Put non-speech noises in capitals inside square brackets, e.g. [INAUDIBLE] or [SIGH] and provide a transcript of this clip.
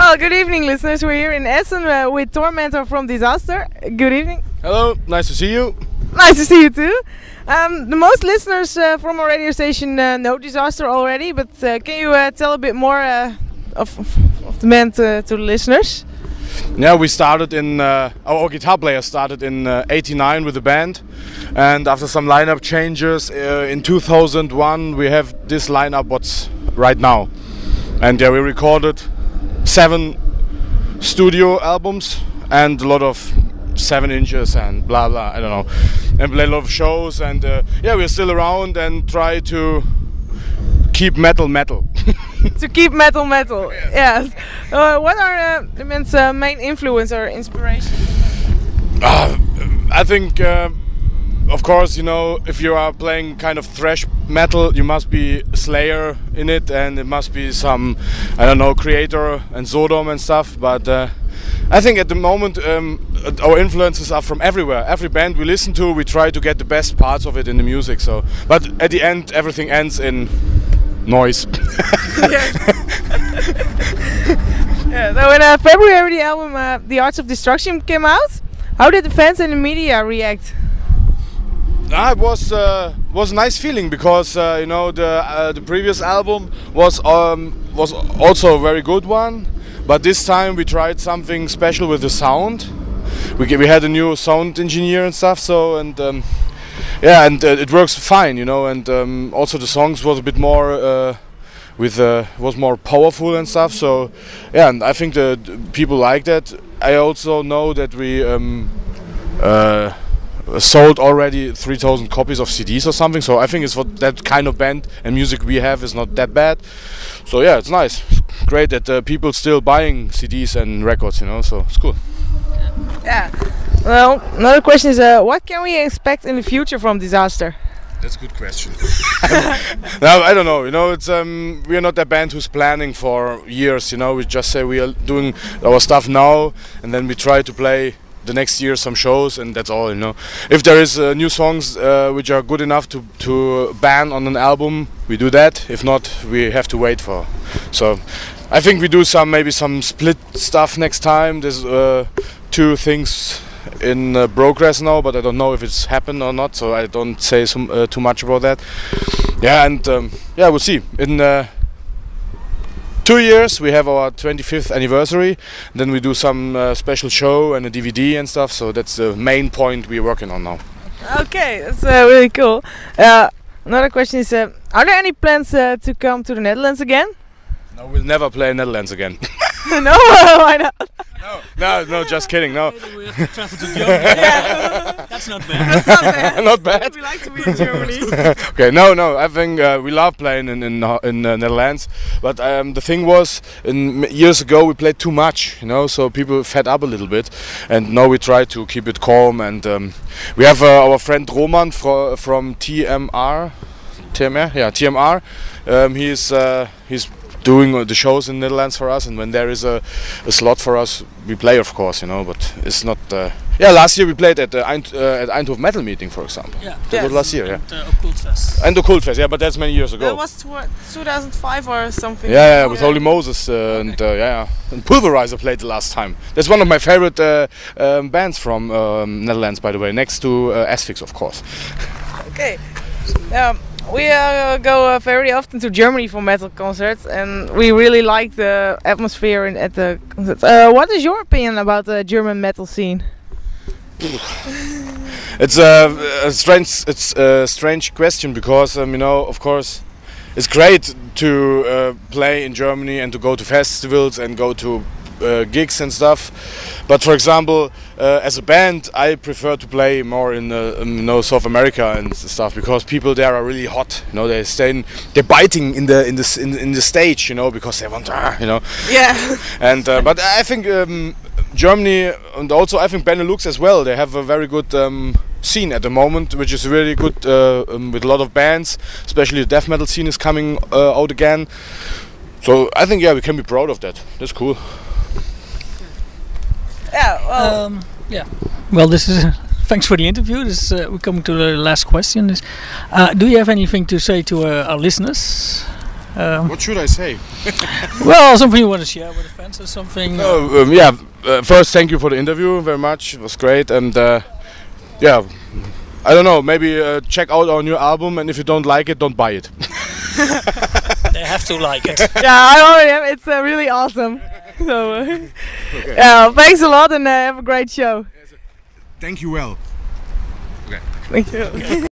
Oh, good evening, listeners. We're here in Essen uh, with Tormentor from Desaster. Good evening. Hello, nice to see you. Nice to see you too. Um, the most listeners uh, from our radio station uh, know Desaster already, but uh, can you uh, tell a bit more uh, of, of the band to, the listeners? Yeah, we started in uh, our guitar player started in '89 with the band, and after some lineup changes in 2001, we have this lineup what's right now, and yeah, we recorded seven studio albums and a lot of seven inches and blah blah I don't know. And play a lot of shows and uh, yeah we're still around and try to keep metal metal. [LAUGHS] To keep metal metal yes, yes. Uh, what are uh, the uh, main influence or inspiration? Uh, I think uh, of course, you know, if you are playing kind of thrash metal, you must be Slayer in it, and it must be some, I don't know, Kreator and Sodom and stuff. But uh, I think at the moment um, our influences are from everywhere. Every band we listen to, we try to get the best parts of it in the music. So, but at the end, everything ends in noise. [LAUGHS] yeah. So in uh, February, the album uh, "The Arts of Destruction" came out. How did the fans and the media react? Ah, it was uh, was a nice feeling because uh, you know the uh, the previous album was um, was also a very good one, but this time we tried something special with the sound. We we had a new sound engineer and stuff, so and um, yeah, and uh, it works fine, you know, and um, also the songs was a bit more uh, with uh, was more powerful and stuff. So yeah, and I think the, people like that. I also know that we. Um, sold already 3000 copies of CDs or something so I think it's for that kind of band and music we have is not that bad so yeah it's nice it's great that uh, people still buying CDs and records you know so it's cool yeah well another question is uh, what can we expect in the future from Desaster that's a good question. [LAUGHS] no, I don't know. You know, it's um, we are not a band who's planning for years. You know, we just say we are doing our stuff now, and then we try to play the next year some shows and that's all you know. If there is uh, new songs uh, which are good enough to to ban on an album we do that. If not we have to wait for so I think we do some maybe some split stuff next time. There's uh, two things in uh, progress now but I don't know if it's happened or not so I don't say some, uh, too much about that. Yeah and um, yeah we'll see. In uh, two years we have our 25th anniversary. Then we do some uh, special show and a dvd and stuff. So that's the main point we're working on now. Okay that's uh, really cool. Uh, another question is uh, are there any plans uh, to come to the netherlands again? No we'll never play netherlands again. [LAUGHS] [LAUGHS] No [LAUGHS] why not? No, no, no, just kidding. No. we have to travel to Germany. Yeah. That's not bad. That's not bad. [LAUGHS] not bad. We like to be in Germany. [LAUGHS] okay, no, no. I think uh, we love playing in in, in uh, Netherlands, but um, the thing was, in years ago we played too much, you know, so people fed up a little bit, and now we try to keep it calm. And um, we have uh, our friend Roman fro from TMR. TMR, yeah, TMR. Um, he's uh, he's doing the shows in Netherlands for us, and when there is a, a slot for us, we play, of course, you know. But it's not. Uh, yeah, last year we played at the Eind, uh, at Eindhoven Metal Meeting, for example. Yeah, that yes. was last year. And, yeah. Uh, Occultfest. And Occultfest, yeah, but that's many years ago. That was 2005 or something. Yeah, yeah with Holy Moses uh, okay. and uh, yeah, and Pulverizer played the last time. That's one of my favorite uh, um, bands from um, Netherlands, by the way, next to uh, Asphyx, of course. okay. Um, we uh, go uh, very often to Germany for metal concerts, and we really like the atmosphere in, at the concerts. Uh, what is your opinion about the German metal scene? [LAUGHS] it's a, a, strange, it's a strange question because um, you know, of course, it's great to uh, play in Germany and to go to festivals and go to uh, gigs and stuff. But for example, uh, as a band, I prefer to play more in, uh, um, you know South America and stuff because people there are really hot. You know, they stay, they're biting in the in the in, in the stage. You know, because they want, uh, you know. Yeah. [LAUGHS] and uh, but I think um, Germany and also I think Benelux as well. They have a very good. Um, scene at the moment, which is really good uh, um, with a lot of bands. Especially the death metal scene is coming uh, out again. So I think yeah, we can be proud of that. That's cool. Yeah. Well. Um, yeah. Well, this is. [LAUGHS] thanks for the interview. This uh, we're coming to the last question. Is, uh, do you have anything to say to uh, our listeners? Um, What should I say? [LAUGHS] [LAUGHS] well, something you want to share with the fans or something? Uh, um, yeah, uh, first thank you for the interview very much. It was great, and uh, yeah, I don't know. Maybe uh, check out our new album, and if you don't like it, don't buy it. they have to like it. yeah, I already have. It's uh, really awesome. So, uh, [LAUGHS] [LAUGHS] yeah, thanks a lot and uh, have a great show. Thank you well. Thank you. [LAUGHS]